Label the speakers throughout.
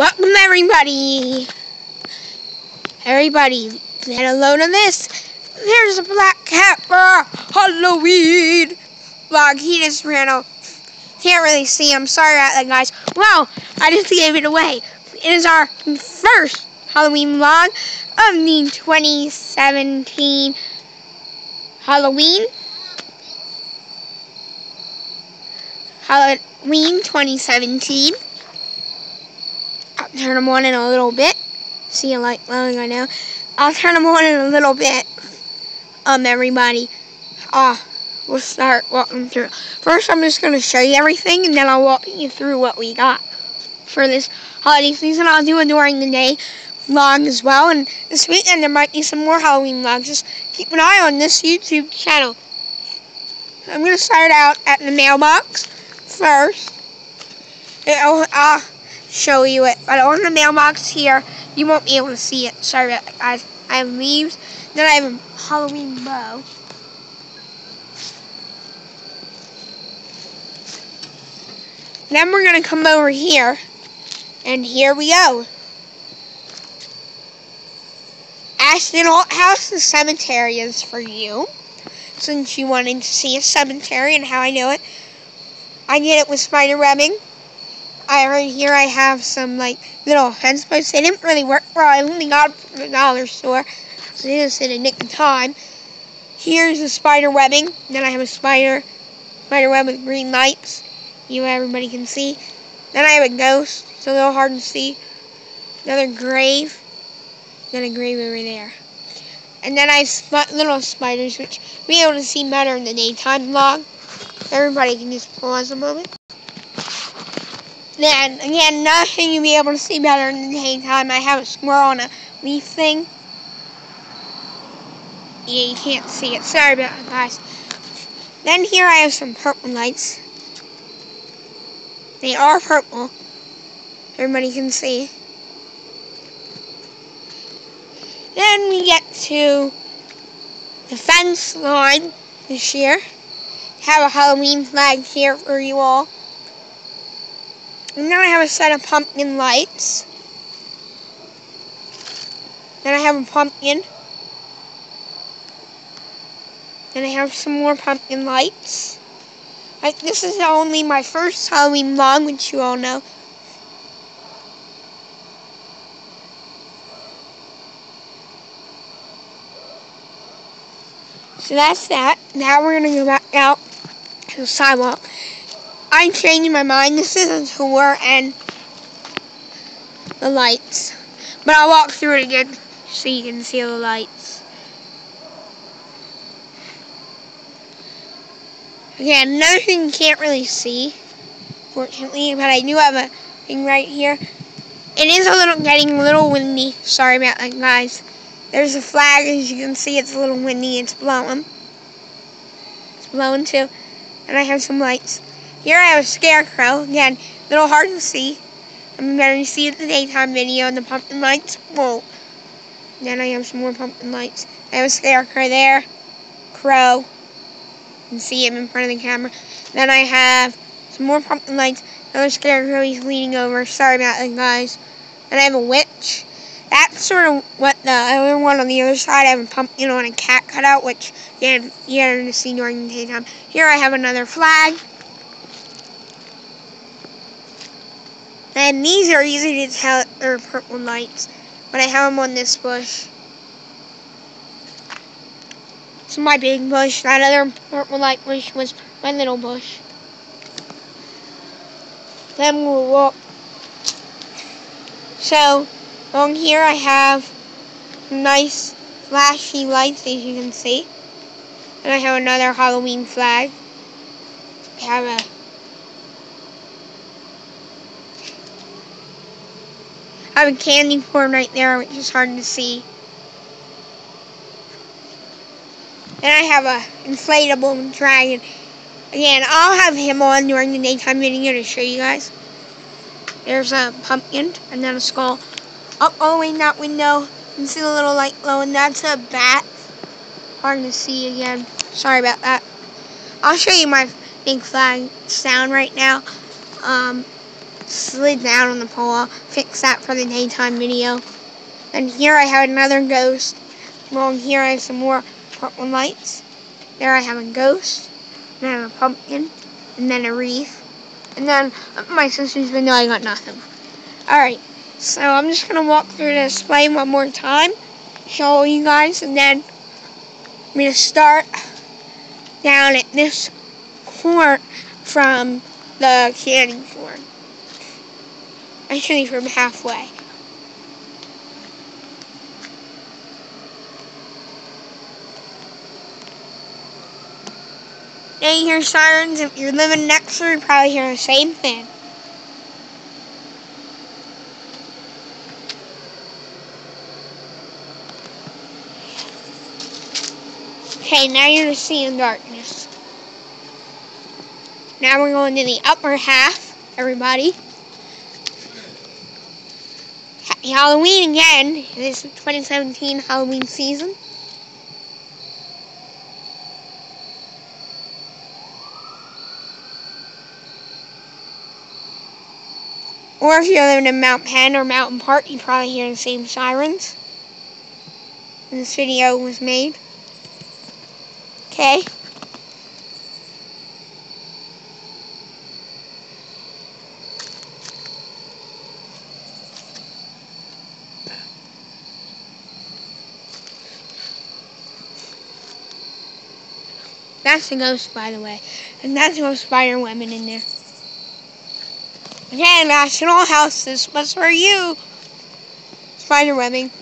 Speaker 1: Welcome everybody. Everybody, get a load of this. There's a black cat for Halloween. Vlog, he just ran out. Can't really see him. Sorry about that, guys. Well, I just gave it away. It is our first Halloween vlog of the 2017 Halloween. Halloween 2017 turn them on in a little bit. See a light glowing right now. I'll turn them on in a little bit. Um, everybody. Ah, uh, we'll start walking through. First, I'm just going to show you everything, and then I'll walk you through what we got for this holiday season. I'll do it during the day vlog as well, and this weekend there might be some more Halloween vlogs. Just keep an eye on this YouTube channel. I'm going to start out at the mailbox first. It'll, uh, show you it. But on the mailbox here, you won't be able to see it. Sorry, guys. I have leaves. Then I have a Halloween bow. Then we're going to come over here. And here we go. Ashton Alt House, the cemetery is for you. Since you wanted to see a cemetery and how I know it. I did it with spider webbing. I right here I have some like little fence posts. They didn't really work well. I only got from the dollar store. So they just in a nick of time. Here's the spider webbing. Then I have a spider spider web with green lights. You everybody can see. Then I have a ghost. It's a little hard to see. Another grave. Then a grave over there. And then I have sp little spiders, which be able to see better in the daytime vlog. Everybody can just pause a moment. Then, again, nothing you'll be able to see better in the daytime. I have a squirrel on a leaf thing. Yeah, you can't see it. Sorry about that, guys. Then here I have some purple lights. They are purple. Everybody can see. Then we get to the fence line this year. Have a Halloween flag here for you all. And now I have a set of pumpkin lights. Then I have a pumpkin. Then I have some more pumpkin lights. This is only my first Halloween vlog, which you all know. So that's that. Now we're going to go back out to the sidewalk. I'm changing my mind. This is a tour and the lights. But I'll walk through it again so you can see the lights. Again, another thing you can't really see, fortunately, but I do have a thing right here. It is a little getting a little windy. Sorry about that, guys. There's a flag, as you can see, it's a little windy. It's blowing. It's blowing too. And I have some lights. Here I have a scarecrow. Again, a little hard to see. I'm going to see it in the daytime video and the pumpkin lights. Whoa. Then I have some more pumpkin lights. I have a scarecrow there. Crow. You can see him in front of the camera. Then I have some more pumpkin lights. Another scarecrow he's leaning over. Sorry about that, guys. And I have a witch. That's sort of what the other one on the other side. I have a pumpkin on a cat cutout, which you you had to see during the daytime. Here I have another flag. And these are easy to tell they're purple lights. But I have them on this bush. It's my big bush. That other purple light bush was my little bush. Then we'll walk. So, on here I have nice flashy lights as you can see. And I have another Halloween flag. I have a I have a candy corn right there, which is hard to see. And I have a inflatable dragon. Again, I'll have him on during the daytime video to show you guys. There's a pumpkin and then a skull. Up way in that window, you can see the little light glowing. That's a bat. Hard to see again. Sorry about that. I'll show you my big flag sound right now. Um, slid down on the pole. Fix that for the daytime video. And here I have another ghost. Along here I have some more purple lights. There I have a ghost. And I have a pumpkin. And then a wreath. And then my sister's been doing got nothing. Alright, so I'm just going to walk through the display one more time. Show you guys. And then I'm going to start down at this court from the candy corn. Actually from halfway. Now you hear sirens. If you're living next door, you probably hear the same thing. Okay, now you're seeing darkness. Now we're going to the upper half, everybody. Happy Halloween again. This 2017 Halloween season. Or if you're living in Mount Penn or Mountain Park, you probably hear the same sirens. this video was made. Okay. That's the ghost, by the way. And that's no spider women in there. Again, National House, this was for you. Spider webbing.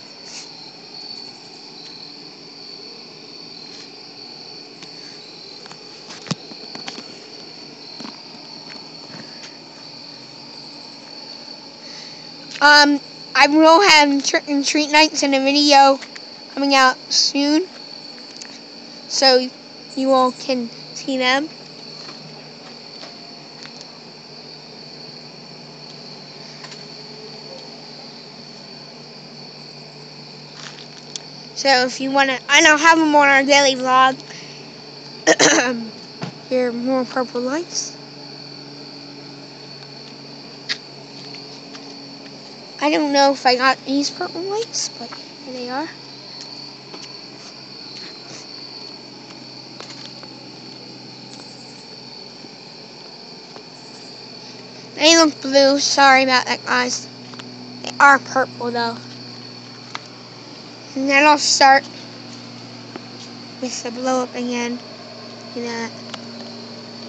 Speaker 1: Um, I will have trick and treat nights in a video coming out soon. So you all can see them. So if you want to, I don't have them on our daily vlog. Here, more purple lights. I don't know if I got these purple lights, but here they are. They look blue. Sorry about that, guys. They are purple, though. And then I'll start with the blow up again in, that,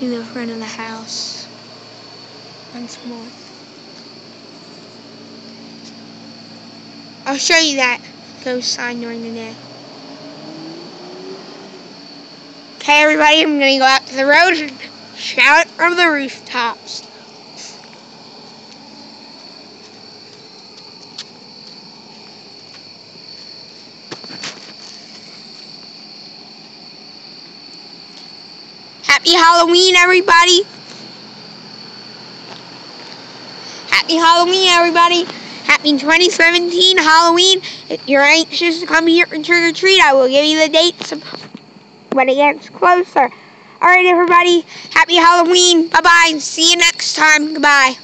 Speaker 1: in the front of the house once more. I'll show you that ghost sign during the day. Okay, everybody, I'm going to go out to the road and shout from the rooftops. Happy Halloween, everybody. Happy Halloween, everybody. Happy 2017 Halloween. If you're anxious to come here for trick or treat, I will give you the dates when it gets closer. All right, everybody. Happy Halloween. Bye-bye. See you next time. Goodbye.